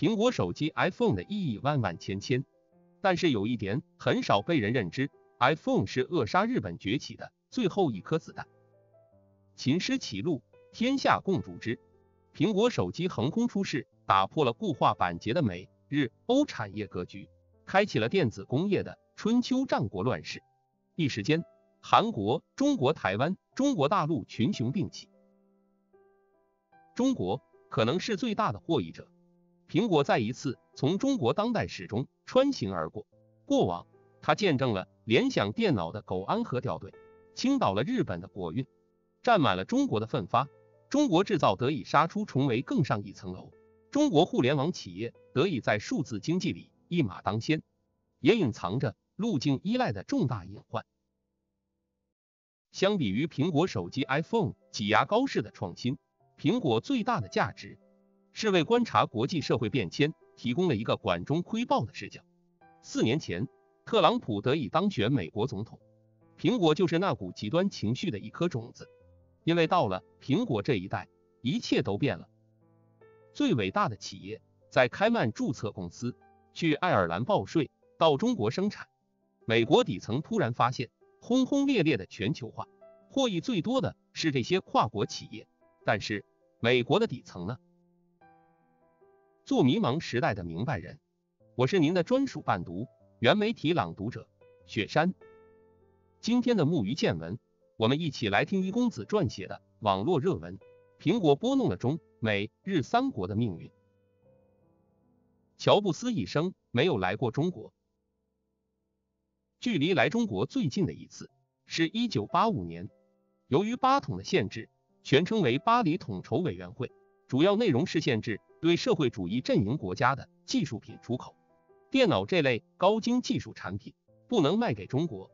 苹果手机 iPhone 的意义万万千千，但是有一点很少被人认知，iPhone 是扼杀日本崛起的最后一颗子弹。秦师起路，天下共主之。苹果手机横空出世，打破了固化板结的美日欧产业格局，开启了电子工业的春秋战国乱世。一时间，韩国、中国台湾、中国大陆群雄并起，中国可能是最大的获益者。苹果再一次从中国当代史中穿行而过。过往，它见证了联想电脑的苟安和掉队，倾倒了日本的国运，占满了中国的奋发。中国制造得以杀出重围，更上一层楼。中国互联网企业得以在数字经济里一马当先，也隐藏着路径依赖的重大隐患。相比于苹果手机 iPhone 挤牙膏式的创新，苹果最大的价值是为观察国际社会变迁提供了一个管中窥豹的视角。四年前，特朗普得以当选美国总统，苹果就是那股极端情绪的一颗种子。因为到了苹果这一代，一切都变了。最伟大的企业在开曼注册公司，去爱尔兰报税，到中国生产。美国底层突然发现，轰轰烈烈的全球化，获益最多的是这些跨国企业。但是美国的底层呢？做迷茫时代的明白人，我是您的专属伴读，原媒体朗读者雪山。今天的木鱼见闻。我们一起来听一公子撰写的网络热文：苹果拨弄了中美日三国的命运。乔布斯一生没有来过中国，距离来中国最近的一次是一九八五年。由于八统的限制，全称为巴黎统筹委员会，主要内容是限制对社会主义阵营国家的技术品出口，电脑这类高精技术产品不能卖给中国，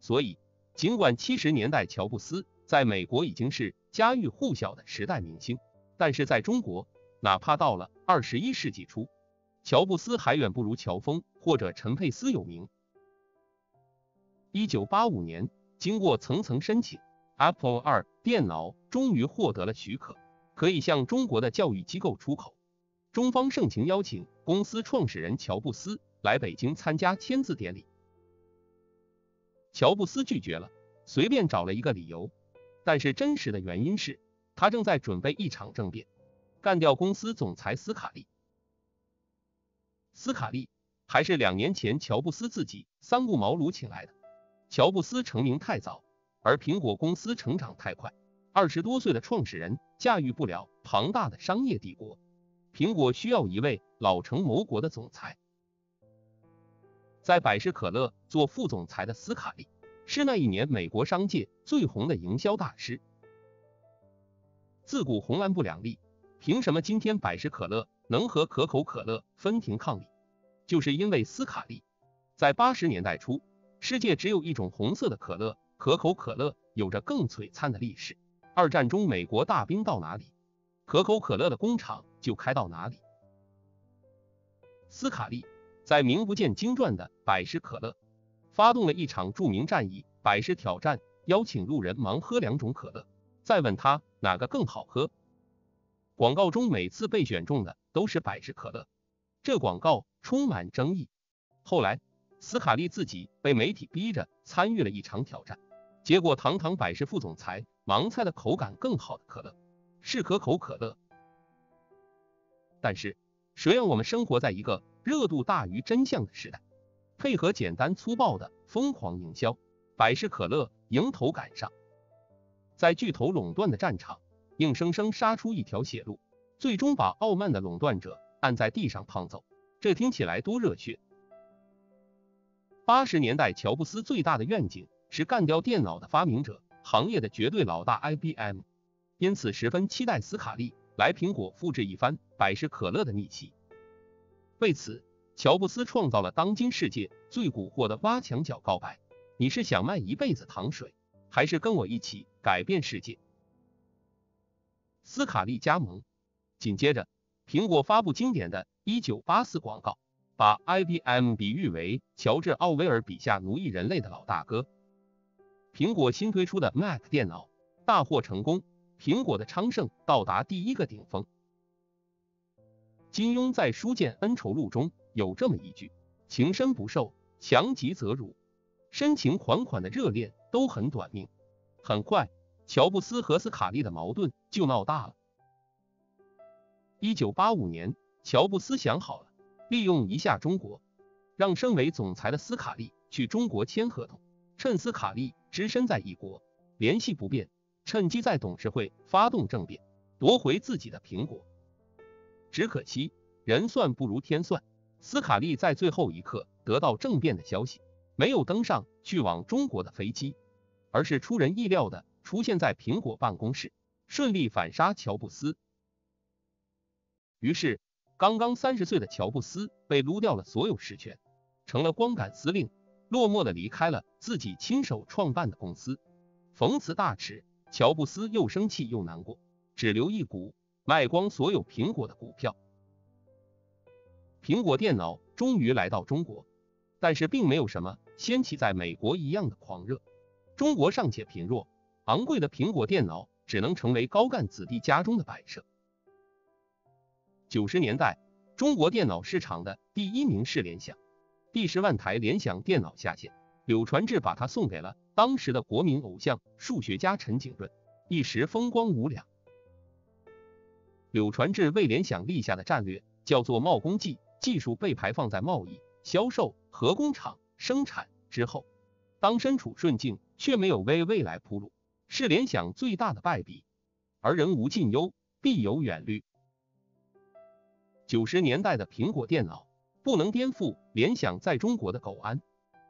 所以。尽管七十年代乔布斯在美国已经是家喻户晓的时代明星，但是在中国，哪怕到了二十一世纪初，乔布斯还远不如乔峰或者陈佩斯有名。一九八五年，经过层层申请，Apple 二电脑终于获得了许可，可以向中国的教育机构出口。中方盛情邀请公司创始人乔布斯来北京参加签字典礼。乔布斯拒绝了，随便找了一个理由，但是真实的原因是，他正在准备一场政变，干掉公司总裁斯卡利。斯卡利还是两年前乔布斯自己三顾茅庐请来的。乔布斯成名太早，而苹果公司成长太快，二十多岁的创始人驾驭不了庞大的商业帝国，苹果需要一位老成谋国的总裁。在百事可乐做副总裁的斯卡利，是那一年美国商界最红的营销大师。自古红蓝不两立，凭什么今天百事可乐能和可口可乐分庭抗礼？就是因为斯卡利。在八十年代初，世界只有一种红色的可乐，可口可乐有着更璀璨的历史。二战中，美国大兵到哪里，可口可乐的工厂就开到哪里。斯卡利。在名不见经传的百事可乐，发动了一场著名战役——百事挑战，邀请路人盲喝两种可乐，再问他哪个更好喝。广告中每次被选中的都是百事可乐，这广告充满争议。后来，斯卡利自己被媒体逼着参与了一场挑战，结果堂堂百事副总裁盲猜的口感更好的可乐是可口可乐。但是，谁让我们生活在一个……热度大于真相的时代，配合简单粗暴的疯狂营销，百事可乐迎头赶上，在巨头垄断的战场，硬生生杀出一条血路，最终把傲慢的垄断者按在地上胖揍。这听起来多热血！八十年代，乔布斯最大的愿景是干掉电脑的发明者，行业的绝对老大 IBM，因此十分期待斯卡利来苹果复制一番百事可乐的逆袭。为此，乔布斯创造了当今世界最蛊惑的挖墙脚告白：你是想卖一辈子糖水，还是跟我一起改变世界？斯卡利加盟。紧接着，苹果发布经典的1984广告，把 IBM 比喻为乔治·奥威尔笔下奴役人类的老大哥。苹果新推出的 Mac 电脑大获成功，苹果的昌盛到达第一个顶峰。金庸在《书剑恩仇录》中有这么一句：“情深不寿，强极则辱。”深情款款的热恋都很短命。很快，乔布斯和斯卡利的矛盾就闹大了。一九八五年，乔布斯想好了，利用一下中国，让身为总裁的斯卡利去中国签合同，趁斯卡利只身在异国，联系不便，趁机在董事会发动政变，夺回自己的苹果。只可惜人算不如天算，斯卡利在最后一刻得到政变的消息，没有登上去往中国的飞机，而是出人意料的出现在苹果办公室，顺利反杀乔布斯。于是，刚刚三十岁的乔布斯被撸掉了所有实权，成了光杆司令，落寞的离开了自己亲手创办的公司。逢此大耻，乔布斯又生气又难过，只留一股，卖光所有苹果的股票。苹果电脑终于来到中国，但是并没有什么掀起在美国一样的狂热。中国尚且贫弱，昂贵的苹果电脑只能成为高干子弟家中的摆设。九十年代，中国电脑市场的第一名是联想，第十万台联想电脑下线，柳传志把它送给了当时的国民偶像数学家陈景润，一时风光无两。柳传志为联想立下的战略叫做“贸工技”，技术被排放在贸易、销售和工厂生产之后，当身处顺境却没有为未来铺路，是联想最大的败笔。而人无近忧，必有远虑。九十年代的苹果电脑不能颠覆联想在中国的苟安，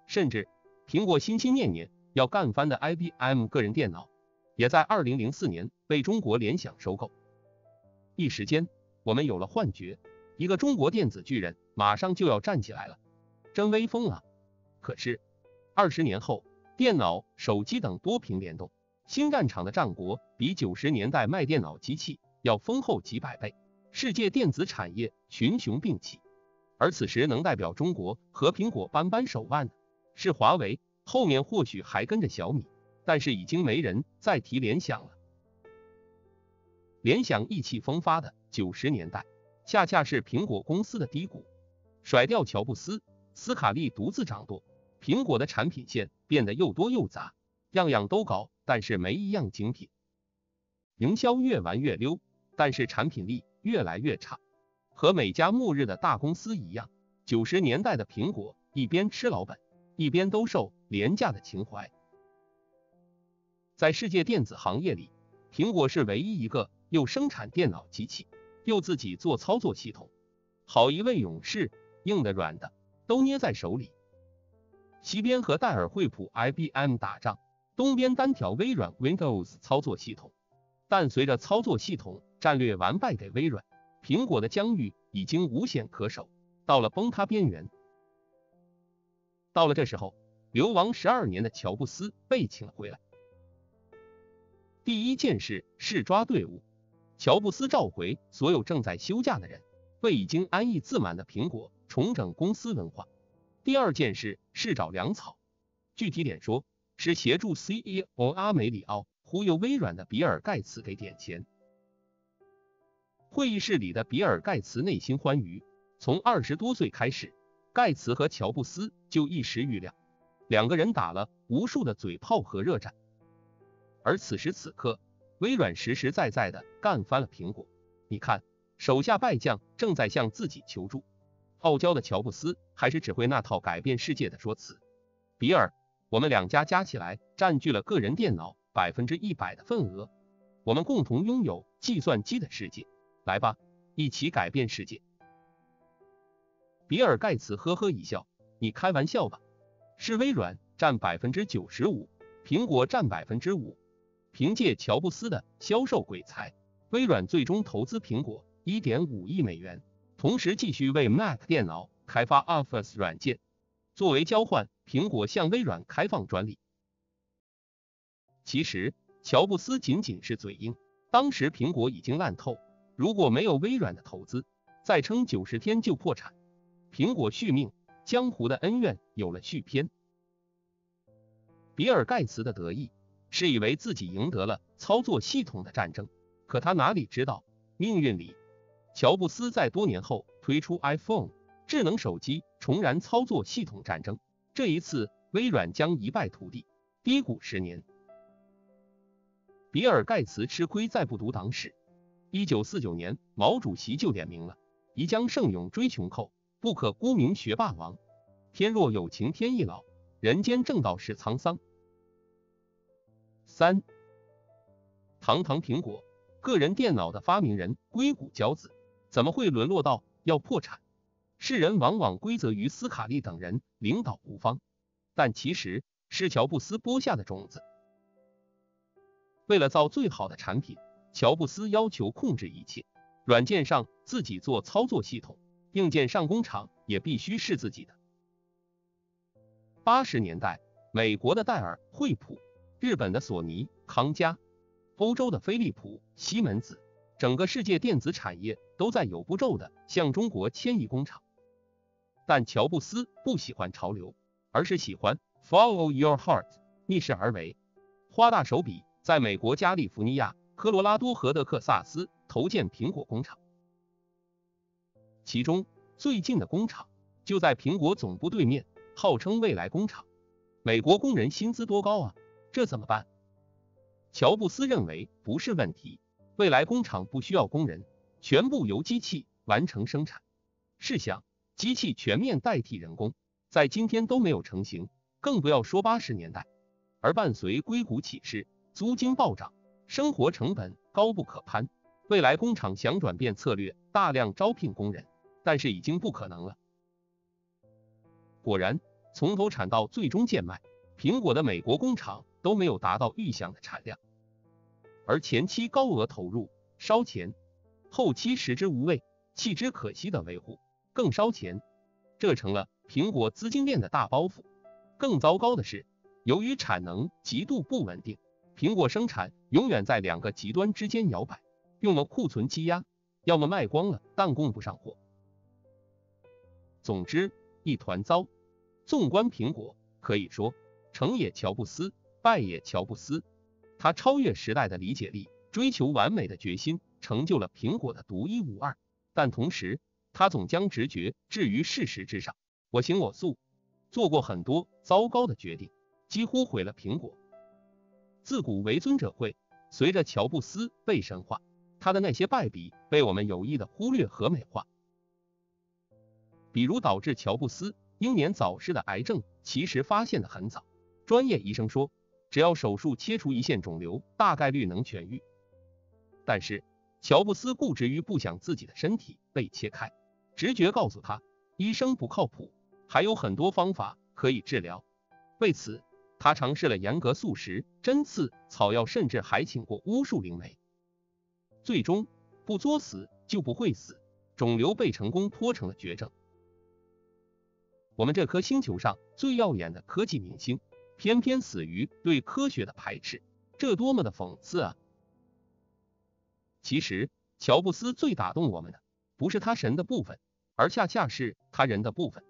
甚至苹果心心念念要干翻的 IBM 个人电脑，也在二零零四年被中国联想收购。一时间，我们有了幻觉，一个中国电子巨人马上就要站起来了，真威风啊！可是二十年后，电脑、手机等多屏联动，新战场的战国比九十年代卖电脑机器要丰厚几百倍。世界电子产业群雄并起，而此时能代表中国和苹果扳扳手腕的是华为，后面或许还跟着小米，但是已经没人再提联想了。联想意气风发的九十年代，恰恰是苹果公司的低谷，甩掉乔布斯，斯卡利独自掌舵，苹果的产品线变得又多又杂，样样都搞，但是没一样精品，营销越玩越溜，但是产品力。越来越差，和每家末日的大公司一样。九十年代的苹果一边吃老本，一边兜售廉价的情怀。在世界电子行业里，苹果是唯一一个又生产电脑机器，又自己做操作系统，好一位勇士，硬的软的都捏在手里。西边和戴尔、惠普、IBM 打仗，东边单挑微软 Windows 操作系统，但随着操作系统。战略完败给微软，苹果的疆域已经无险可守，到了崩塌边缘。到了这时候，流亡十二年的乔布斯被请了回来。第一件事是抓队伍，乔布斯召回所有正在休假的人，为已经安逸自满的苹果重整公司文化。第二件事是找粮草，具体点说，是协助 CEO 阿梅里奥忽悠微软的比尔盖茨给点钱。会议室里的比尔盖茨内心欢愉。从二十多岁开始，盖茨和乔布斯就一时瑜亮，两个人打了无数的嘴炮和热战。而此时此刻，微软实实在在的干翻了苹果。你看，手下败将正在向自己求助。傲娇的乔布斯还是只会那套改变世界的说辞。比尔，我们两家加起来占据了个人电脑百分之一百的份额，我们共同拥有计算机的世界。来吧，一起改变世界。比尔盖茨呵呵一笑，你开玩笑吧？是微软占百分之九十五，苹果占百分之五。凭借乔布斯的销售鬼才，微软最终投资苹果一点五亿美元，同时继续为 Mac 电脑开发 Office 软件。作为交换，苹果向微软开放专利。其实，乔布斯仅仅是嘴硬，当时苹果已经烂透。如果没有微软的投资，再撑九十天就破产。苹果续命，江湖的恩怨有了续篇。比尔盖茨的得意是以为自己赢得了操作系统的战争，可他哪里知道，命运里乔布斯在多年后推出 iPhone 智能手机，重燃操作系统战争。这一次，微软将一败涂地，低谷十年。比尔盖茨吃亏在不读党史。一九四九年，毛主席就点明了：宜将胜勇追穷寇，不可沽名学霸王。天若有情天亦老，人间正道是沧桑。三，堂堂苹果，个人电脑的发明人，硅谷骄子，怎么会沦落到要破产？世人往往归责于斯卡利等人领导无方，但其实是乔布斯播下的种子。为了造最好的产品。乔布斯要求控制一切，软件上自己做操作系统，硬件上工厂也必须是自己的。八十年代，美国的戴尔、惠普，日本的索尼、康佳，欧洲的飞利浦、西门子，整个世界电子产业都在有步骤的向中国迁移工厂。但乔布斯不喜欢潮流，而是喜欢 follow your heart，逆势而为，花大手笔，在美国加利福尼亚。科罗拉多和德克萨斯投建苹果工厂，其中最近的工厂就在苹果总部对面，号称未来工厂。美国工人薪资多高啊？这怎么办？乔布斯认为不是问题，未来工厂不需要工人，全部由机器完成生产。试想，机器全面代替人工，在今天都没有成型，更不要说八十年代。而伴随硅谷起势，租金暴涨。生活成本高不可攀，未来工厂想转变策略，大量招聘工人，但是已经不可能了。果然，从投产到最终贱卖，苹果的美国工厂都没有达到预想的产量，而前期高额投入烧钱，后期食之无味，弃之可惜的维护更烧钱，这成了苹果资金链的大包袱。更糟糕的是，由于产能极度不稳定。苹果生产永远在两个极端之间摇摆，要么库存积压，要么卖光了但供不上货。总之一团糟。纵观苹果，可以说成也乔布斯，败也乔布斯。他超越时代的理解力，追求完美的决心，成就了苹果的独一无二。但同时，他总将直觉置于事实之上，我行我素，做过很多糟糕的决定，几乎毁了苹果。自古为尊者贵，随着乔布斯被神化，他的那些败笔被我们有意的忽略和美化。比如导致乔布斯英年早逝的癌症，其实发现的很早，专业医生说只要手术切除一线肿瘤，大概率能痊愈。但是乔布斯固执于不想自己的身体被切开，直觉告诉他医生不靠谱，还有很多方法可以治疗。为此。他尝试了严格素食、针刺、草药，甚至还请过巫术灵媒。最终不作死就不会死，肿瘤被成功拖成了绝症。我们这颗星球上最耀眼的科技明星，偏偏死于对科学的排斥，这多么的讽刺啊！其实乔布斯最打动我们的，不是他神的部分，而恰恰是他人的部分。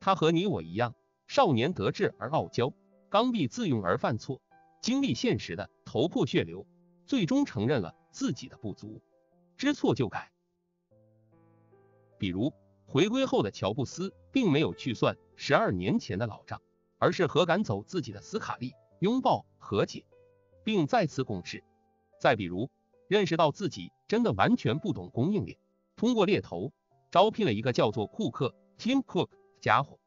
他和你我一样。少年得志而傲娇，刚愎自用而犯错，经历现实的头破血流，最终承认了自己的不足，知错就改。比如回归后的乔布斯，并没有去算十二年前的老账，而是和赶走自己的斯卡利拥抱和解，并再次共事。再比如认识到自己真的完全不懂供应链，通过猎头招聘了一个叫做库克 Tim Cook 的家伙。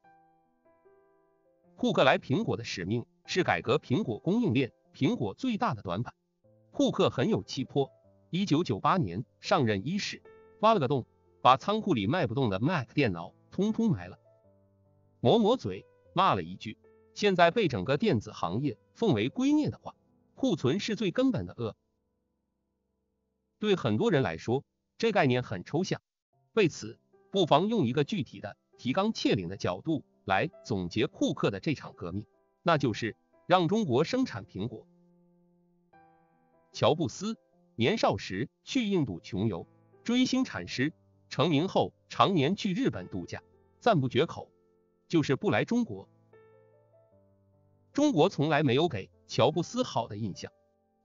库克来苹果的使命是改革苹果供应链。苹果最大的短板，库克很有气魄。一九九八年上任伊始，挖了个洞，把仓库里卖不动的 Mac 电脑通通埋了，抹抹嘴，骂了一句：“现在被整个电子行业奉为圭臬的话，库存是最根本的恶。”对很多人来说，这概念很抽象。为此，不妨用一个具体的提纲挈领的角度。来总结库克的这场革命，那就是让中国生产苹果。乔布斯年少时去印度穷游，追星产师，成名后常年去日本度假，赞不绝口，就是不来中国。中国从来没有给乔布斯好的印象。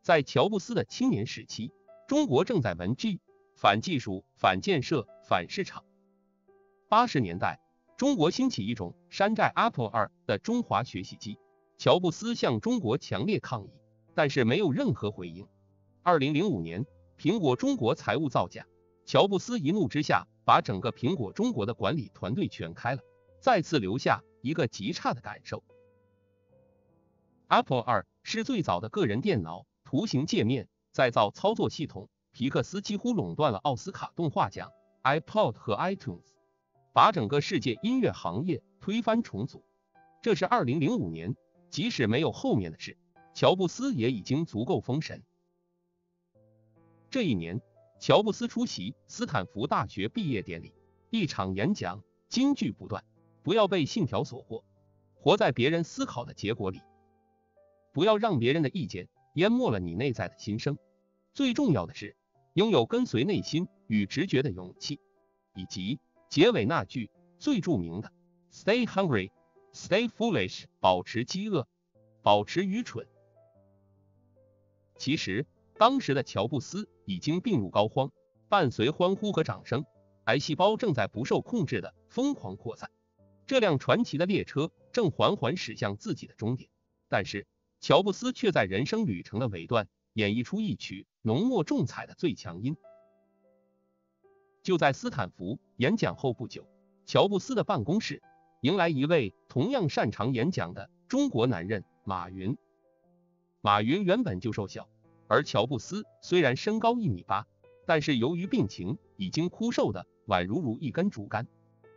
在乔布斯的青年时期，中国正在文 G 反技术、反建设、反市场。八十年代，中国兴起一种山寨 Apple 二的中华学习机，乔布斯向中国强烈抗议，但是没有任何回应。二零零五年，苹果中国财务造假，乔布斯一怒之下把整个苹果中国的管理团队全开了，再次留下一个极差的感受。Apple 二是最早的个人电脑，图形界面、再造操作系统，皮克斯几乎垄断了奥斯卡动画奖、iPod 和 iTunes，把整个世界音乐行业推翻重组。这是二零零五年，即使没有后面的事，乔布斯也已经足够封神。这一年，乔布斯出席斯坦福大学毕业典礼，一场演讲，金句不断：不要被信条所惑，活在别人思考的结果里。不要让别人的意见淹没了你内在的心声。最重要的是，拥有跟随内心与直觉的勇气。以及结尾那句最著名的 “Stay hungry, stay foolish”，保持饥饿，保持愚蠢。其实，当时的乔布斯已经病入膏肓，伴随欢呼和掌声，癌细胞正在不受控制的疯狂扩散。这辆传奇的列车正缓缓驶向自己的终点，但是。乔布斯却在人生旅程的尾段演绎出一曲浓墨重彩的最强音。就在斯坦福演讲后不久，乔布斯的办公室迎来一位同样擅长演讲的中国男人马云。马云原本就瘦小，而乔布斯虽然身高一米八，但是由于病情已经枯瘦的宛如如一根竹竿。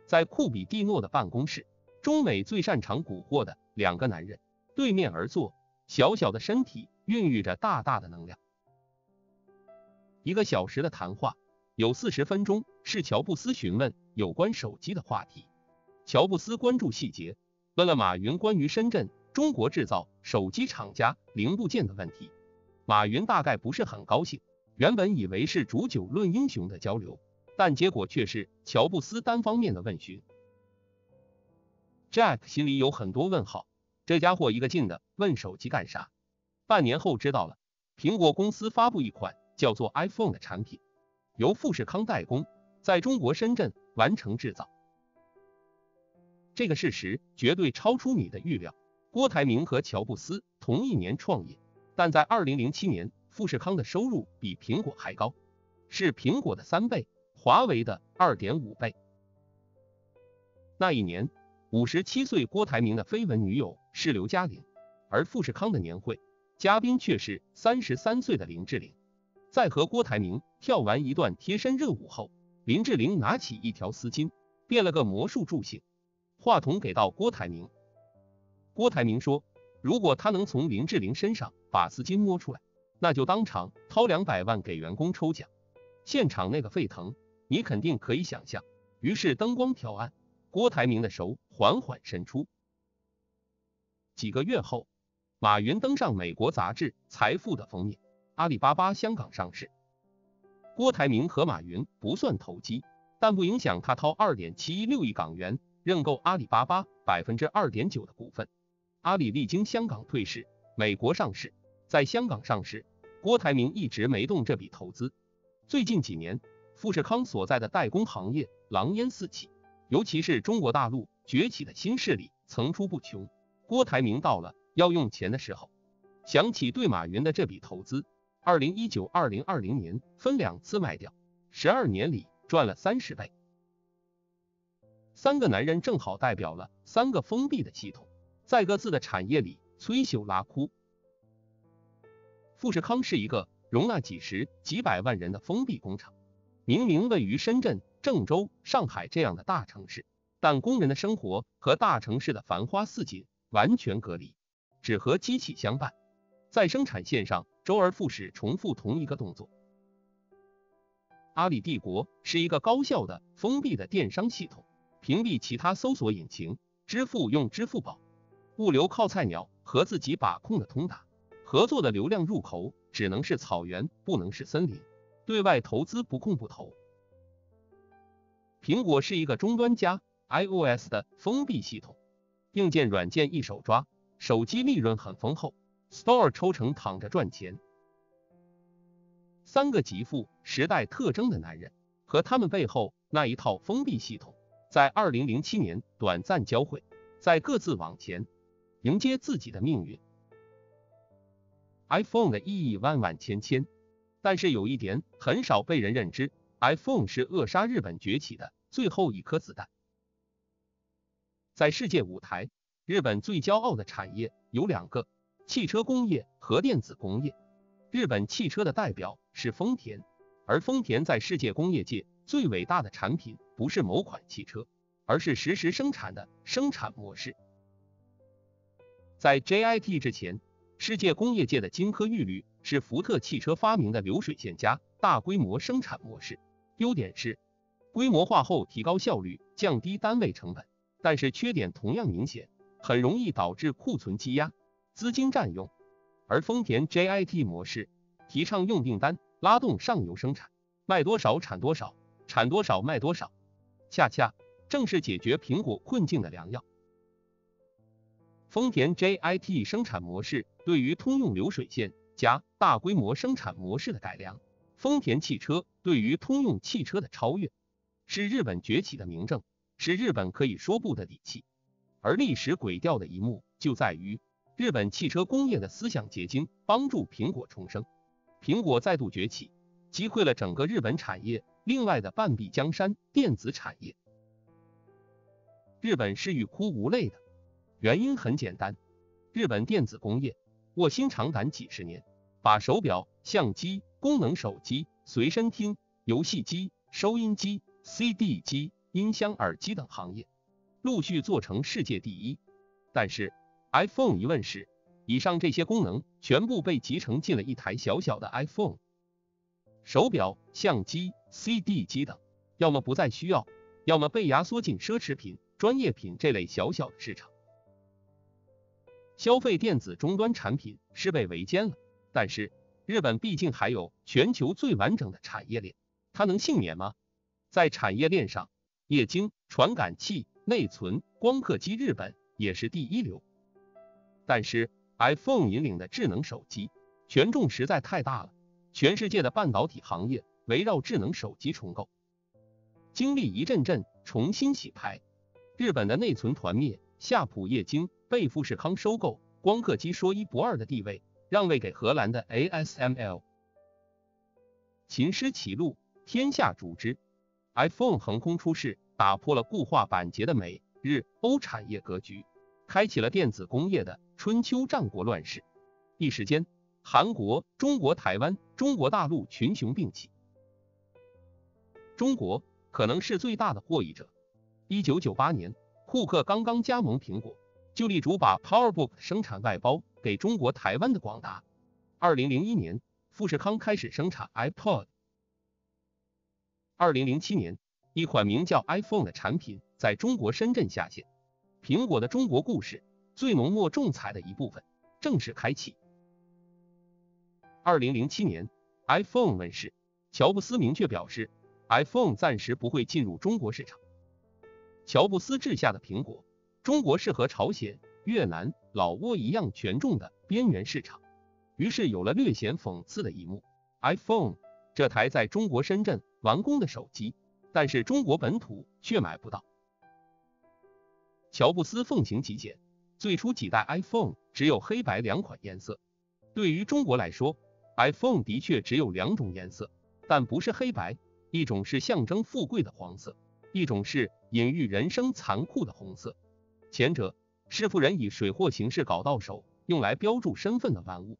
在库比蒂诺的办公室，中美最擅长蛊惑的两个男人对面而坐。小小的身体孕育着大大的能量。一个小时的谈话，有四十分钟是乔布斯询问有关手机的话题。乔布斯关注细节，问了马云关于深圳中国制造手机厂家零部件的问题。马云大概不是很高兴，原本以为是煮酒论英雄的交流，但结果却是乔布斯单方面的问询。Jack 心里有很多问号。这家伙一个劲的问手机干啥？半年后知道了，苹果公司发布一款叫做 iPhone 的产品，由富士康代工，在中国深圳完成制造。这个事实绝对超出你的预料。郭台铭和乔布斯同一年创业，但在二零零七年，富士康的收入比苹果还高，是苹果的三倍，华为的二点五倍。那一年。五十七岁郭台铭的绯闻女友是刘嘉玲，而富士康的年会嘉宾却是三十三岁的林志玲。在和郭台铭跳完一段贴身热舞后，林志玲拿起一条丝巾，变了个魔术助兴。话筒给到郭台铭，郭台铭说，如果他能从林志玲身上把丝巾摸出来，那就当场掏两百万给员工抽奖。现场那个沸腾，你肯定可以想象。于是灯光调暗。郭台铭的手缓缓伸出。几个月后，马云登上美国杂志《财富》的封面。阿里巴巴香港上市。郭台铭和马云不算投机，但不影响他掏二点七一六亿港元认购阿里巴巴百分之二点九的股份。阿里历经香港退市、美国上市，在香港上市，郭台铭一直没动这笔投资。最近几年，富士康所在的代工行业狼烟四起。尤其是中国大陆崛起的新势力层出不穷，郭台铭到了要用钱的时候，想起对马云的这笔投资，二零一九、二零二零年分两次卖掉，十二年里赚了三十倍。三个男人正好代表了三个封闭的系统，在各自的产业里摧朽拉枯。富士康是一个容纳几十几百万人的封闭工厂，明明位于深圳。郑州、上海这样的大城市，但工人的生活和大城市的繁花似锦完全隔离，只和机器相伴，在生产线上周而复始重复同一个动作。阿里帝国是一个高效的封闭的电商系统，屏蔽其他搜索引擎，支付用支付宝，物流靠菜鸟和自己把控的通达，合作的流量入口只能是草原，不能是森林，对外投资不控不投。苹果是一个终端加 iOS 的封闭系统，硬件软件一手抓，手机利润很丰厚，Store 抽成躺着赚钱。三个极富时代特征的男人和他们背后那一套封闭系统，在二零零七年短暂交汇，在各自往前迎接自己的命运。iPhone 的意义万万千千，但是有一点很少被人认知：iPhone 是扼杀日本崛起的最后一颗子弹。在世界舞台，日本最骄傲的产业有两个：汽车工业和电子工业。日本汽车的代表是丰田，而丰田在世界工业界最伟大的产品不是某款汽车，而是实时生产的生产模式。在 JIT 之前。世界工业界的金科玉律是福特汽车发明的流水线加大规模生产模式。优点是规模化后提高效率，降低单位成本，但是缺点同样明显，很容易导致库存积压、资金占用。而丰田 JIT 模式提倡用订单拉动上游生产，卖多少产多少，产多少卖多少，恰恰正是解决苹果困境的良药。丰田 JIT 生产模式对于通用流水线加大规模生产模式的改良，丰田汽车对于通用汽车的超越，是日本崛起的明证，是日本可以说不的底气。而历史轨调的一幕就在于，日本汽车工业的思想结晶帮助苹果重生，苹果再度崛起，击溃了整个日本产业另外的半壁江山电子产业。日本是欲哭无泪的。原因很简单，日本电子工业卧薪尝胆几十年，把手表、相机、功能手机、随身听、游戏机、收音机、CD 机、音箱、耳机等行业陆续做成世界第一。但是 iPhone 一问世，以上这些功能全部被集成进了一台小小的 iPhone。手表、相机、CD 机等，要么不再需要，要么被压缩进奢侈品、专业品这类小小的市场。消费电子终端产品是被围歼了，但是日本毕竟还有全球最完整的产业链，它能幸免吗？在产业链上，液晶、传感器、内存、光刻机，日本也是第一流。但是 iPhone 引领的智能手机权重实在太大了，全世界的半导体行业围绕智能手机重构，经历一阵阵重新洗牌，日本的内存团灭，夏普液晶。被富士康收购，光刻机说一不二的地位让位给荷兰的 ASML。秦师起路，天下主之。iPhone 横空出世，打破了固化板结的美日欧产业格局，开启了电子工业的春秋战国乱世。一时间，韩国、中国台湾、中国大陆群雄并起，中国可能是最大的获益者。一九九八年，库克刚刚加盟苹果。就力主把 PowerBook 生产外包给中国台湾的广达。二零零一年，富士康开始生产 iPod。二零零七年，一款名叫 iPhone 的产品在中国深圳下线。苹果的中国故事最浓墨重彩的一部分正式开启。二零零七年，iPhone 问世，乔布斯明确表示，iPhone 暂时不会进入中国市场。乔布斯治下的苹果。中国是和朝鲜、越南、老挝一样权重的边缘市场，于是有了略显讽刺的一幕：iPhone 这台在中国深圳完工的手机，但是中国本土却买不到。乔布斯奉行极简，最初几代 iPhone 只有黑白两款颜色。对于中国来说，iPhone 的确只有两种颜色，但不是黑白，一种是象征富贵的黄色，一种是隐喻人生残酷的红色。前者是富人以水货形式搞到手，用来标注身份的玩物；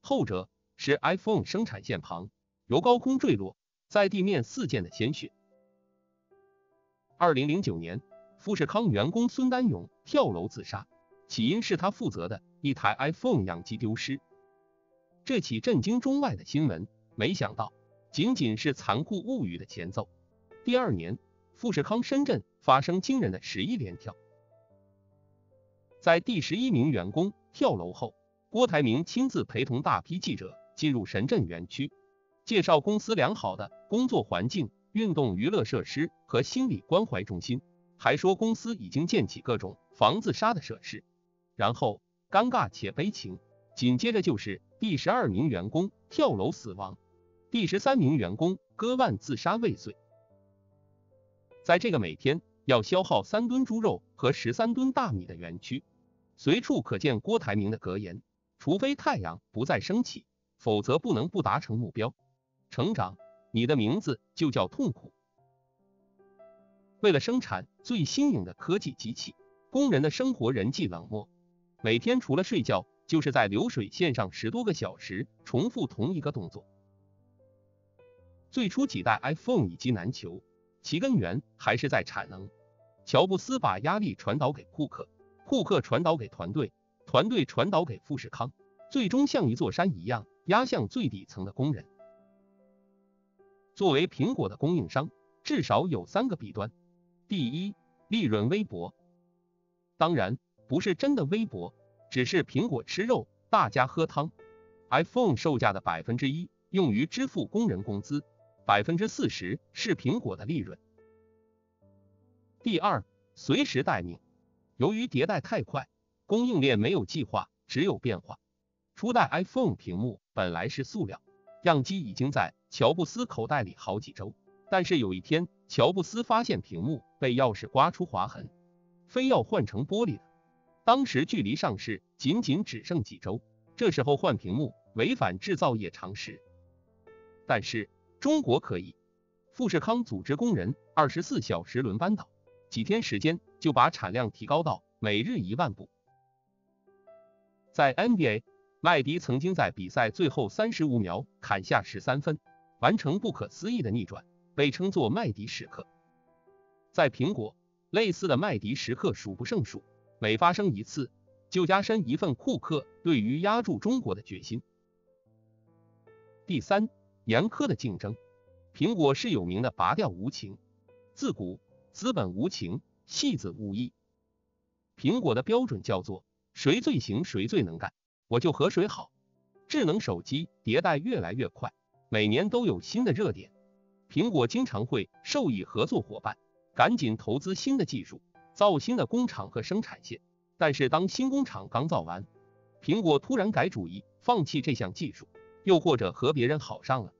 后者是 iPhone 生产线旁由高空坠落，在地面四溅的鲜血。二零零九年，富士康员工孙丹勇跳楼自杀，起因是他负责的一台 iPhone 样机丢失。这起震惊中外的新闻，没想到仅仅是残酷物语的前奏。第二年，富士康深圳发生惊人的十一连跳。在第十一名员工跳楼后，郭台铭亲自陪同大批记者进入深圳园区，介绍公司良好的工作环境、运动娱乐设施和心理关怀中心，还说公司已经建起各种防自杀的设施。然后尴尬且悲情，紧接着就是第十二名员工跳楼死亡。第十三名员工割腕自杀未遂。在这个每天要消耗三吨猪肉和十三吨大米的园区，随处可见郭台铭的格言：除非太阳不再升起，否则不能不达成目标。成长，你的名字就叫痛苦。为了生产最新颖的科技机器，工人的生活人际冷漠，每天除了睡觉，就是在流水线上十多个小时重复同一个动作。最初几代 iPhone 一机难求。其根源还是在产能。乔布斯把压力传导给库克，库克传导给团队，团队传导给富士康，最终像一座山一样压向最底层的工人。作为苹果的供应商，至少有三个弊端：第一，利润微薄，当然不是真的微薄，只是苹果吃肉，大家喝汤。iPhone 售价的百分之一用于支付工人工资。百分之四十是苹果的利润。第二，随时待命。由于迭代太快，供应链没有计划，只有变化。初代 iPhone 屏幕本来是塑料，样机已经在乔布斯口袋里好几周。但是有一天，乔布斯发现屏幕被钥匙刮出划痕，非要换成玻璃的。当时距离上市仅仅只剩几周，这时候换屏幕违反制造业常识。但是。中国可以，富士康组织工人二十四小时轮班倒，几天时间就把产量提高到每日一万部。在 NBA，麦迪曾经在比赛最后三十五秒砍下十三分，完成不可思议的逆转，被称作麦迪时刻。在苹果，类似的麦迪时刻数不胜数，每发生一次，就加深一份库克对于压住中国的决心。第三。严苛的竞争，苹果是有名的拔掉无情。自古资本无情，戏子无义。苹果的标准叫做谁最行，谁最能干，我就和谁好。智能手机迭代越来越快，每年都有新的热点。苹果经常会授意合作伙伴赶紧投资新的技术，造新的工厂和生产线。但是当新工厂刚造完，苹果突然改主意，放弃这项技术，又或者和别人好上了。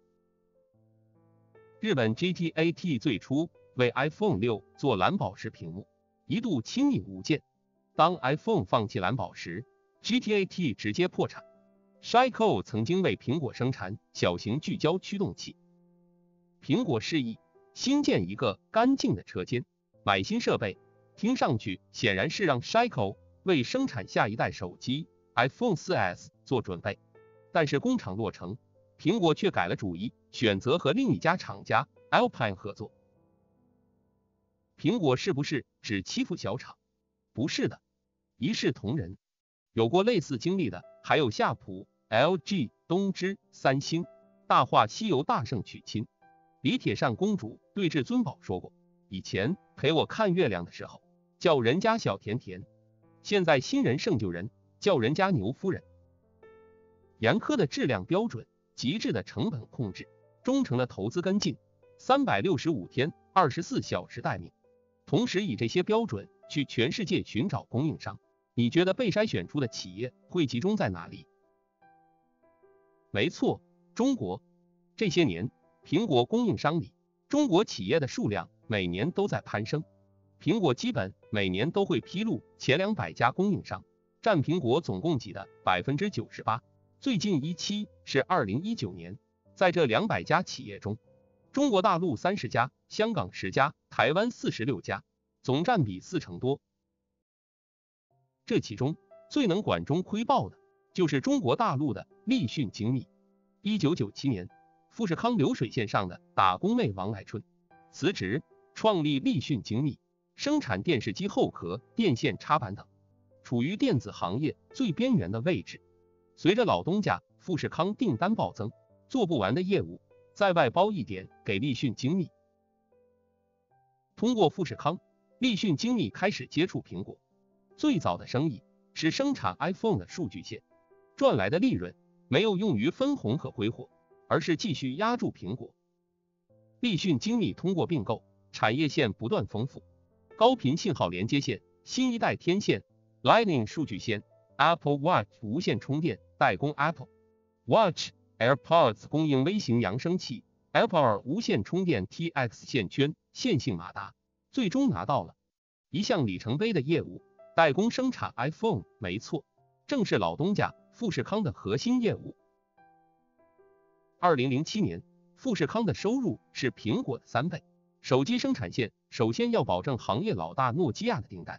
日本 GTAT 最初为 iPhone 六做蓝宝石屏幕，一度亲密无间。当 iPhone 放弃蓝宝石，GTAT 直接破产。s h i k o 曾经为苹果生产小型聚焦驱动器。苹果示意新建一个干净的车间，买新设备，听上去显然是让 s h i k o 为生产下一代手机 iPhone 4S 做准备。但是工厂落成。苹果却改了主意，选择和另一家厂家 Alpine 合作。苹果是不是只欺负小厂？不是的，一视同仁。有过类似经历的还有夏普、LG、东芝、三星。《大话西游》大圣娶亲，李铁扇公主对至尊宝说过：“以前陪我看月亮的时候，叫人家小甜甜；现在新人胜旧人，叫人家牛夫人。”严苛的质量标准。极致的成本控制，忠诚的投资跟进，三百六十五天，二十四小时待命，同时以这些标准去全世界寻找供应商。你觉得被筛选出的企业会集中在哪里？没错，中国。这些年，苹果供应商里，中国企业的数量每年都在攀升。苹果基本每年都会披露前两百家供应商，占苹果总供给的百分之九十八。最近一期是二零一九年，在这两百家企业中，中国大陆三十家，香港十家，台湾四十六家，总占比四成多。这其中最能管中窥豹的，就是中国大陆的立讯精密。一九九七年，富士康流水线上的打工妹王来春辞职，创立立讯精密，生产电视机后壳、电线插板等，处于电子行业最边缘的位置。随着老东家富士康订单暴增，做不完的业务再外包一点给立讯精密。通过富士康，立讯精密开始接触苹果。最早的生意是生产 iPhone 的数据线，赚来的利润没有用于分红和挥霍，而是继续压住苹果。立讯精密通过并购，产业线不断丰富，高频信号连接线、新一代天线、Lightning 数据线、Apple Watch 无线充电。代工 Apple Watch AirPods 供应微型扬声器，AirPower 无线充电 TX 线圈线性马达，最终拿到了一项里程碑的业务，代工生产 iPhone。没错，正是老东家富士康的核心业务。二零零七年，富士康的收入是苹果的三倍。手机生产线首先要保证行业老大诺基亚的订单。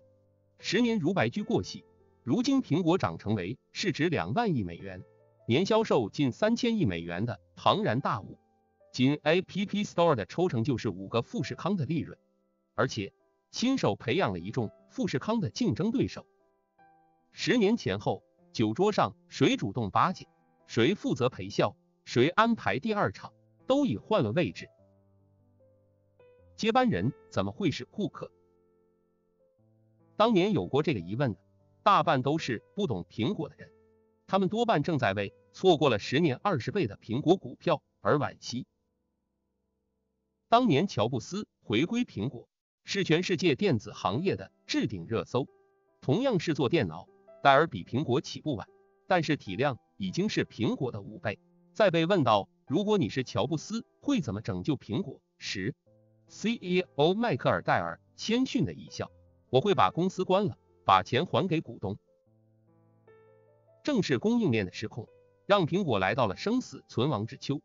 十年如白驹过隙，如今苹果长成为市值两万亿美元。年销售近三千亿美元的庞然大物，仅 App Store 的抽成就是五个富士康的利润，而且亲手培养了一众富士康的竞争对手。十年前后，酒桌上谁主动巴结，谁负责陪笑，谁安排第二场，都已换了位置。接班人怎么会是库克？当年有过这个疑问的，大半都是不懂苹果的人。他们多半正在为错过了十年二十倍的苹果股票而惋惜。当年乔布斯回归苹果，是全世界电子行业的置顶热搜。同样是做电脑，戴尔比苹果起步晚，但是体量已经是苹果的五倍。在被问到如果你是乔布斯会怎么拯救苹果时，CEO 迈克尔·戴尔谦逊的一笑：“我会把公司关了，把钱还给股东。”正是供应链的失控，让苹果来到了生死存亡之秋。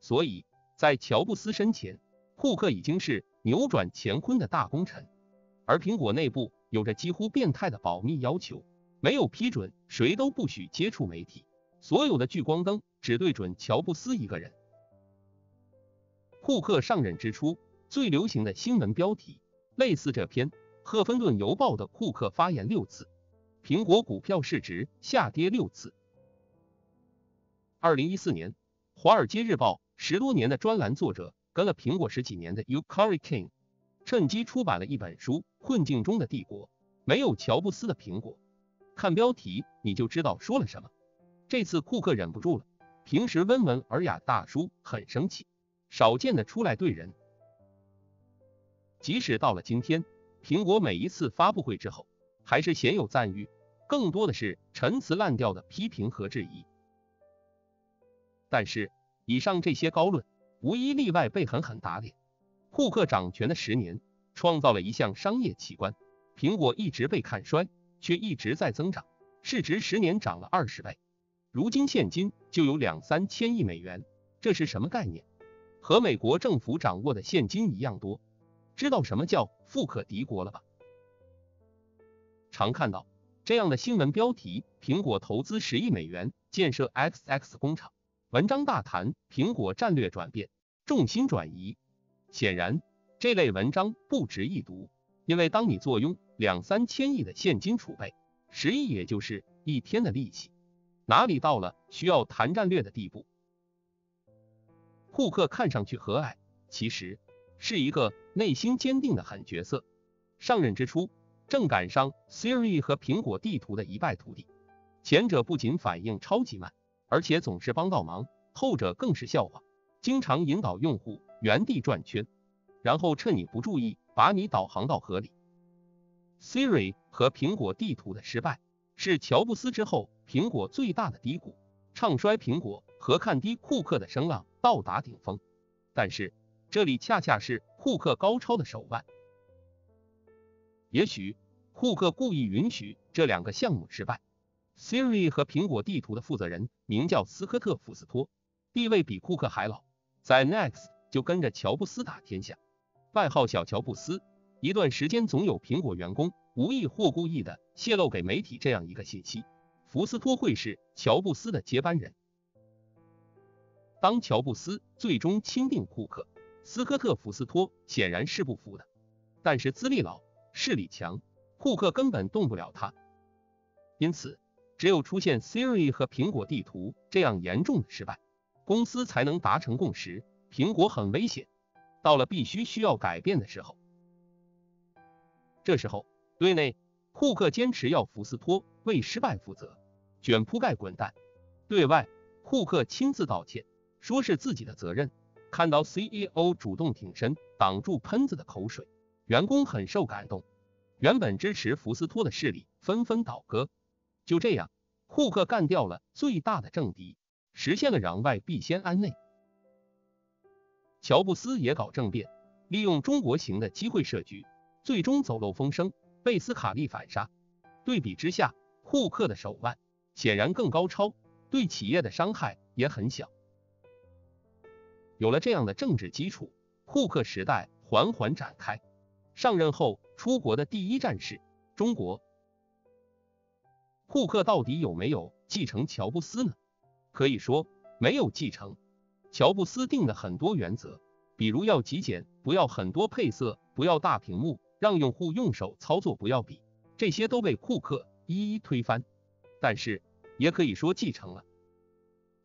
所以，在乔布斯身前，库克已经是扭转乾坤的大功臣。而苹果内部有着几乎变态的保密要求，没有批准，谁都不许接触媒体，所有的聚光灯只对准乔布斯一个人。库克上任之初，最流行的新闻标题类似这篇《赫芬顿邮报》的库克发言六次。苹果股票市值下跌六次。二零一四年，《华尔街日报》十多年的专栏作者，跟了苹果十几年的 Yukari King，趁机出版了一本书《困境中的帝国》，没有乔布斯的苹果。看标题你就知道说了什么。这次库克忍不住了，平时温文尔雅大叔很生气，少见的出来对人。即使到了今天，苹果每一次发布会之后，还是鲜有赞誉。更多的是陈词滥调的批评和质疑，但是以上这些高论无一例外被狠狠打脸。库克掌权的十年，创造了一项商业奇观：苹果一直被看衰，却一直在增长，市值十年涨了二十倍，如今现金就有两三千亿美元，这是什么概念？和美国政府掌握的现金一样多。知道什么叫富可敌国了吧？常看到。这样的新闻标题：苹果投资十亿美元建设 XX 工厂。文章大谈苹果战略转变，重心转移。显然，这类文章不值一读，因为当你坐拥两三千亿的现金储备，十亿也就是一天的利息，哪里到了需要谈战略的地步？库克看上去和蔼，其实是一个内心坚定的狠角色。上任之初。正赶上 Siri 和苹果地图的一败涂地，前者不仅反应超级慢，而且总是帮倒忙，后者更是笑话，经常引导用户原地转圈，然后趁你不注意把你导航到河里。Siri 和苹果地图的失败，是乔布斯之后苹果最大的低谷，唱衰苹果和看低库克的声浪到达顶峰。但是这里恰恰是库克高超的手腕。也许库克故意允许这两个项目失败。Siri 和苹果地图的负责人名叫斯科特·福斯托，地位比库克还老，在 Next 就跟着乔布斯打天下，外号小乔布斯。一段时间总有苹果员工无意或故意的泄露给媒体这样一个信息：福斯托会是乔布斯的接班人。当乔布斯最终钦定库克，斯科特·福斯托显然是不服的，但是资历老。势力强，库克根本动不了他，因此只有出现 Siri 和苹果地图这样严重的失败，公司才能达成共识。苹果很危险，到了必须需要改变的时候。这时候，对内，库克坚持要福斯托为失败负责，卷铺盖滚蛋；对外，库克亲自道歉，说是自己的责任。看到 CEO 主动挺身挡住喷子的口水。员工很受感动，原本支持福斯托的势力纷纷倒戈。就这样，库克干掉了最大的政敌，实现了攘外必先安内。乔布斯也搞政变，利用中国行的机会设局，最终走漏风声，被斯卡利反杀。对比之下，库克的手腕显然更高超，对企业的伤害也很小。有了这样的政治基础，库克时代缓缓展开。上任后出国的第一站是中国。库克到底有没有继承乔布斯呢？可以说没有继承。乔布斯定的很多原则，比如要极简，不要很多配色，不要大屏幕，让用户用手操作，不要笔，这些都被库克一一推翻。但是也可以说继承了。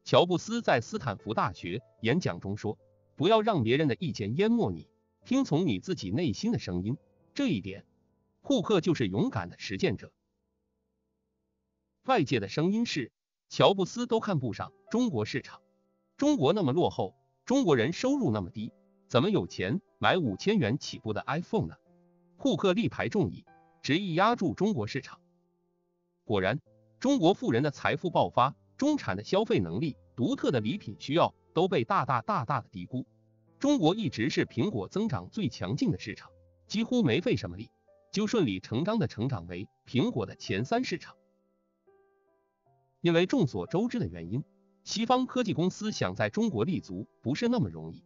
乔布斯在斯坦福大学演讲中说：“不要让别人的意见淹没你，听从你自己内心的声音。”这一点，库克就是勇敢的实践者。外界的声音是，乔布斯都看不上中国市场，中国那么落后，中国人收入那么低，怎么有钱买五千元起步的 iPhone 呢？库克力排众议，执意压住中国市场。果然，中国富人的财富爆发，中产的消费能力，独特的礼品需要都被大大大大的低估。中国一直是苹果增长最强劲的市场，几乎没费什么力，就顺理成章的成长为苹果的前三市场。因为众所周知的原因，西方科技公司想在中国立足不是那么容易。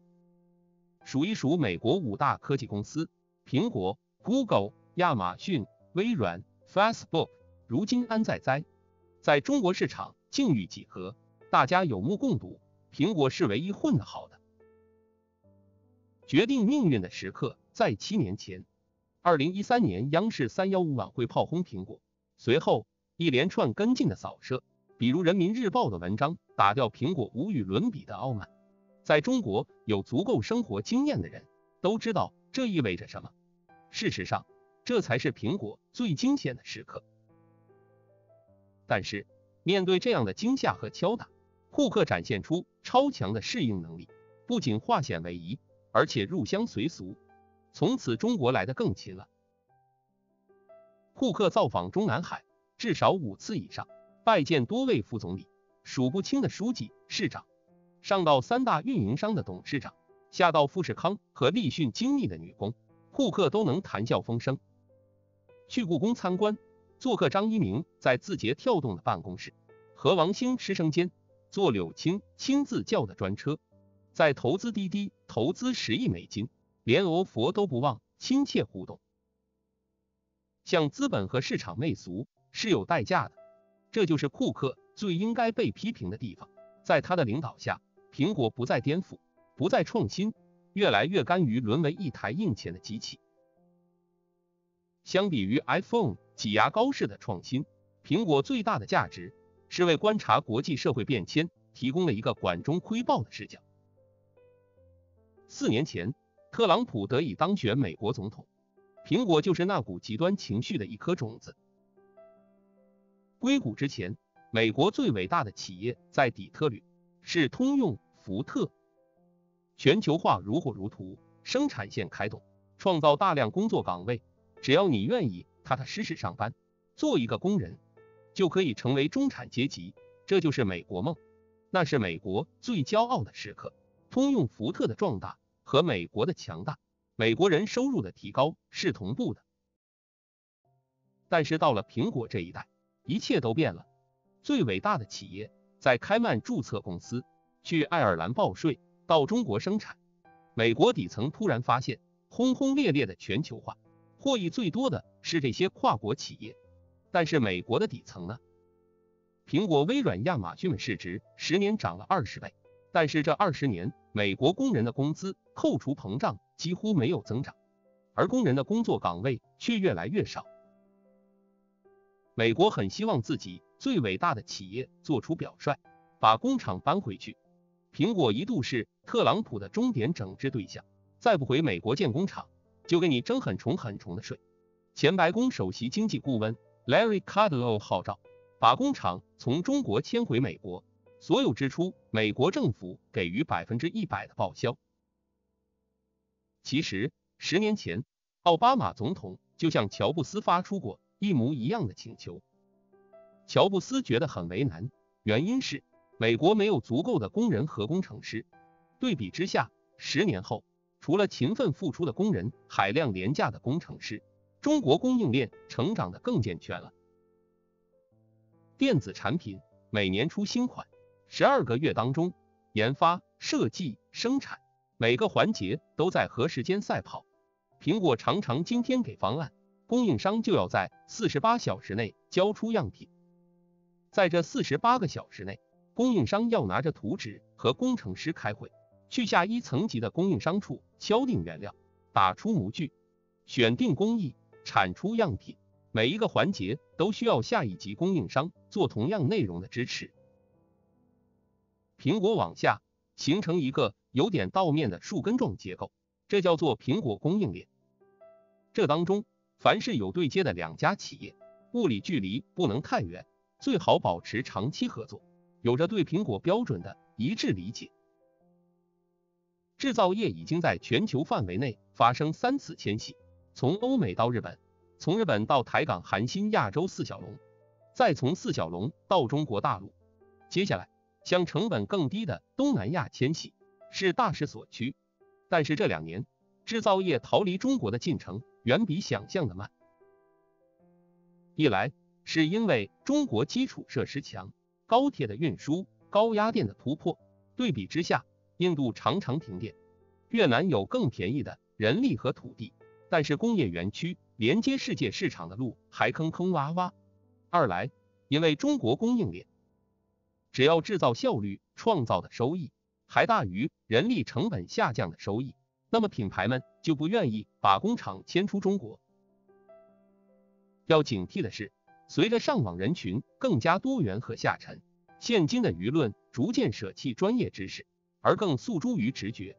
数一数美国五大科技公司，苹果、Google、亚马逊、微软、Facebook，如今安在哉？在中国市场境遇几何？大家有目共睹，苹果是唯一混得好的。决定命运的时刻在七年前，二零一三年央视三幺五晚会炮轰苹果，随后一连串跟进的扫射。比如人民日报的文章打掉苹果无与伦比的傲慢，在中国有足够生活经验的人都知道这意味着什么。事实上，这才是苹果最惊险的时刻。但是面对这样的惊吓和敲打，库克展现出超强的适应能力，不仅化险为夷，而且入乡随俗。从此中国来的更勤了。库克造访中南海至少五次以上。拜见多位副总理、数不清的书记、市长，上到三大运营商的董事长，下到富士康和立讯精密的女工，库克都能谈笑风生。去故宫参观，做客张一鸣在字节跳动的办公室，和王兴吃生煎，坐柳青亲自叫的专车，在投资滴滴投资十亿美金，连欧佛都不忘亲切互动。向资本和市场媚俗是有代价的。这就是库克最应该被批评的地方。在他的领导下，苹果不再颠覆，不再创新，越来越甘于沦为一台印钱的机器。相比于 iPhone 挤牙膏式的创新，苹果最大的价值是为观察国际社会变迁提供了一个管中窥豹的视角。四年前，特朗普得以当选美国总统，苹果就是那股极端情绪的一颗种子。硅谷之前，美国最伟大的企业在底特律，是通用、福特。全球化如火如荼，生产线开动，创造大量工作岗位。只要你愿意踏踏实实上班，做一个工人，就可以成为中产阶级。这就是美国梦，那是美国最骄傲的时刻。通用、福特的壮大和美国的强大，美国人收入的提高是同步的。但是到了苹果这一代。一切都变了。最伟大的企业在开曼注册公司，去爱尔兰报税，到中国生产。美国底层突然发现，轰轰烈烈的全球化，获益最多的是这些跨国企业。但是美国的底层呢？苹果、微软、亚马逊的市值十年涨了二十倍，但是这二十年，美国工人的工资扣除膨胀几乎没有增长，而工人的工作岗位却越来越少。美国很希望自己最伟大的企业做出表率，把工厂搬回去。苹果一度是特朗普的终点整治对象，再不回美国建工厂，就给你征很重很重的税。前白宫首席经济顾问 Larry Kudlow 号召把工厂从中国迁回美国，所有支出美国政府给予百分之一百的报销。其实十年前，奥巴马总统就向乔布斯发出过。一模一样的请求，乔布斯觉得很为难，原因是美国没有足够的工人和工程师。对比之下，十年后，除了勤奋付出的工人，海量廉价的工程师，中国供应链成长的更健全了。电子产品每年出新款，十二个月当中，研发、设计、生产每个环节都在和时间赛跑。苹果常常今天给方案，供应商就要在四十八小时内交出样品，在这四十八个小时内。供应商要拿着图纸和工程师开会，去下一层级的供应商处敲定原料，打出模具，选定工艺，产出样品。每一个环节都需要下一级供应商做同样内容的支持。苹果往下形成一个有点倒面的树根状结构，这叫做苹果供应链。这当中凡是有对接的两家企业，物理距离不能太远，最好保持长期合作。有着对苹果标准的一致理解，制造业已经在全球范围内发生三次迁徙，从欧美到日本，从日本到台港韩新亚洲四小龙，再从四小龙到中国大陆，接下来向成本更低的东南亚迁徙是大势所趋。但是这两年制造业逃离中国的进程远比想象的慢，一来是因为中国基础设施强。高铁的运输、高压电的突破，对比之下，印度常常停电，越南有更便宜的人力和土地，但是工业园区连接世界市场的路还坑坑洼洼。二来，因为中国供应链，只要制造效率创造的收益还大于人力成本下降的收益，那么品牌们就不愿意把工厂迁出中国。要警惕的是。随着上网人群更加多元和下沉，现今的舆论逐渐舍弃专业知识，而更诉诸于直觉。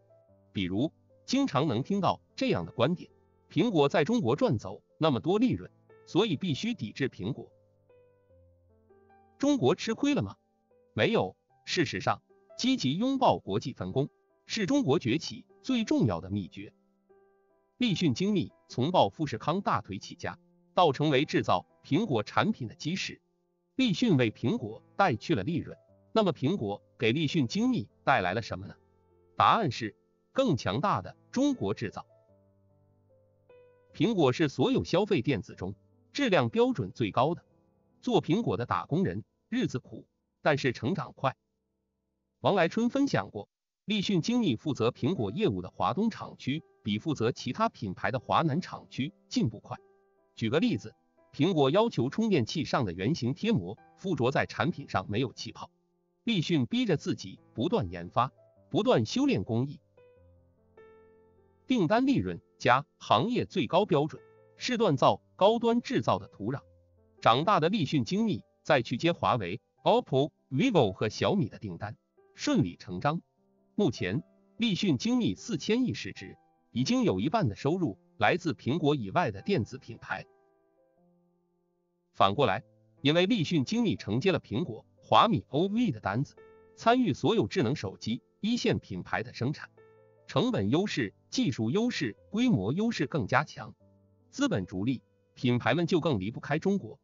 比如，经常能听到这样的观点：苹果在中国赚走那么多利润，所以必须抵制苹果。中国吃亏了吗？没有。事实上，积极拥抱国际分工是中国崛起最重要的秘诀。立讯精密从报富士康大腿起家。到成为制造苹果产品的基石，立讯为苹果带去了利润。那么苹果给立讯精密带来了什么呢？答案是更强大的中国制造。苹果是所有消费电子中质量标准最高的。做苹果的打工人日子苦，但是成长快。王来春分享过，立讯精密负责苹果业务的华东厂区比负责其他品牌的华南厂区进步快。举个例子，苹果要求充电器上的圆形贴膜附着在产品上没有气泡，立讯逼着自己不断研发，不断修炼工艺。订单利润加行业最高标准是锻造高端制造的土壤。长大的立讯精密再去接华为、OPPO、vivo 和小米的订单，顺理成章。目前，立讯精密四千亿市值，已经有一半的收入。来自苹果以外的电子品牌。反过来，因为立讯精密承接了苹果、华米、OV 的单子，参与所有智能手机一线品牌的生产，成本优势、技术优势、规模优势更加强，资本逐利，品牌们就更离不开中国。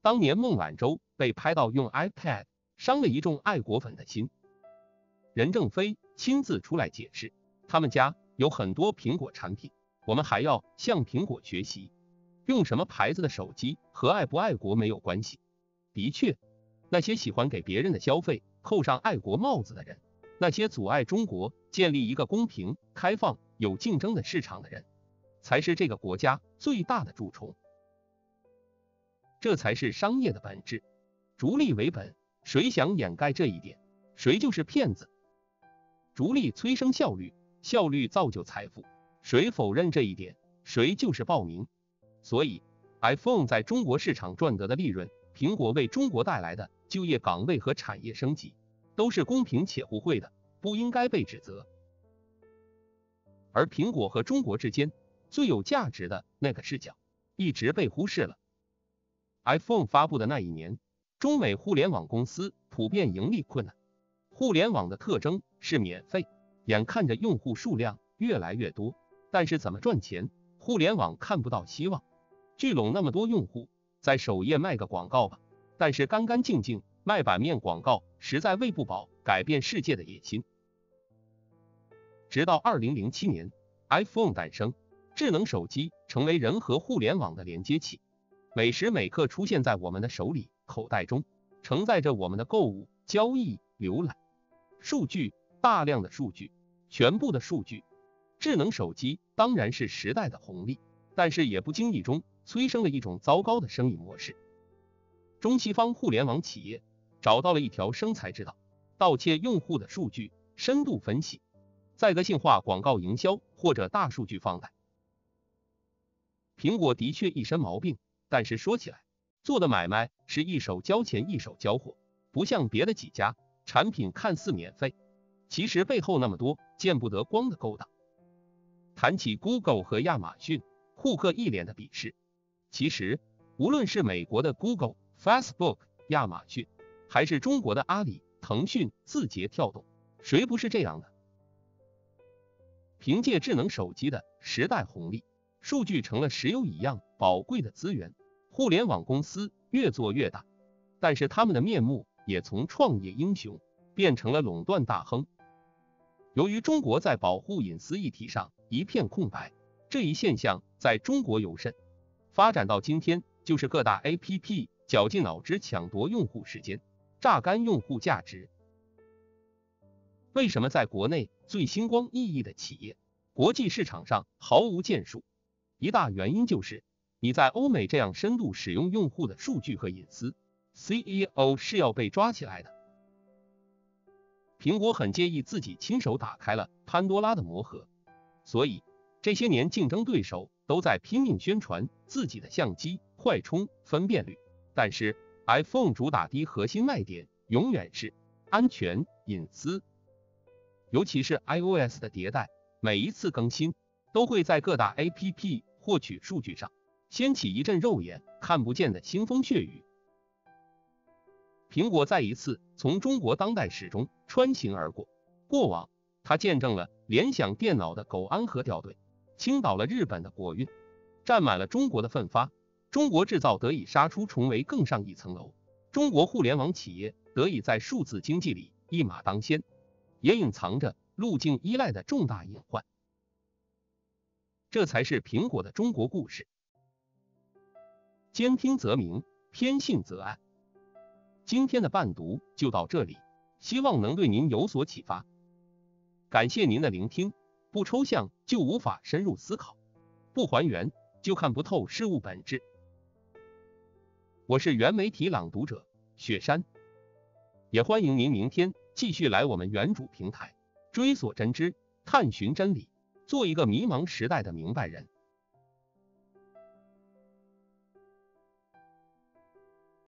当年孟晚舟被拍到用 iPad，伤了一众爱国粉的心，任正非亲自出来解释，他们家。有很多苹果产品，我们还要向苹果学习。用什么牌子的手机和爱不爱国没有关系。的确，那些喜欢给别人的消费扣上爱国帽子的人，那些阻碍中国建立一个公平、开放、有竞争的市场的人，才是这个国家最大的蛀虫。这才是商业的本质，逐利为本。谁想掩盖这一点，谁就是骗子。逐利催生效率。效率造就财富，谁否认这一点，谁就是暴民。所以，iPhone 在中国市场赚得的利润，苹果为中国带来的就业岗位和产业升级，都是公平且互惠的，不应该被指责。而苹果和中国之间最有价值的那个视角，一直被忽视了。iPhone 发布的那一年，中美互联网公司普遍盈利困难，互联网的特征是免费。眼看着用户数量越来越多，但是怎么赚钱？互联网看不到希望。聚拢那么多用户，在首页卖个广告吧。但是干干净净卖版面广告实在喂不饱改变世界的野心。直到二零零七年，iPhone 诞生，智能手机成为人和互联网的连接器，每时每刻出现在我们的手里、口袋中，承载着我们的购物、交易、浏览。数据，大量的数据，全部的数据。智能手机当然是时代的红利，但是也不经意中催生了一种糟糕的生意模式。中西方互联网企业找到了一条生财之道：盗窃用户的数据，深度分析。再个性化广告营销或者大数据放贷，苹果的确一身毛病，但是说起来，做的买卖是一手交钱一手交货，不像别的几家，产品看似免费，其实背后那么多见不得光的勾当。谈起 Google 和亚马逊，库克一脸的鄙视。其实，无论是美国的 Google、Facebook、亚马逊，还是中国的阿里、腾讯、字节跳动，谁不是这样的？凭借智能手机的时代红利，数据成了石油一样宝贵的资源。互联网公司越做越大，但是他们的面目也从创业英雄变成了垄断大亨。由于中国在保护隐私议题上一片空白，这一现象在中国尤甚。发展到今天，就是各大 APP 绞尽脑汁抢夺用户时间，榨干用户价值。为什么在国内最星光熠熠的企业，国际市场上毫无建树？一大原因就是你在欧美这样深度使用用户的数据和隐私，CEO 是要被抓起来的。苹果很介意自己亲手打开了潘多拉的魔盒，所以这些年竞争对手都在拼命宣传自己的相机快充、分辨率，但是 iPhone 主打的核心卖点永远是安全、隐私。尤其是 iOS 的迭代，每一次更新都会在各大 APP 获取数据上掀起一阵肉眼看不见的腥风血雨。苹果再一次从中国当代史中穿行而过，过往它见证了联想电脑的苟安和掉队，倾倒了日本的国运，占满了中国的奋发，中国制造得以杀出重围更上一层楼，中国互联网企业得以在数字经济里一马当先。也隐藏着路径依赖的重大隐患，这才是苹果的中国故事。兼听则明，偏信则暗。今天的伴读就到这里，希望能对您有所启发。感谢您的聆听。不抽象就无法深入思考，不还原就看不透事物本质。我是原媒体朗读者雪山，也欢迎您明天。继续来我们原主平台，追索真知，探寻真理，做一个迷茫时代的明白人。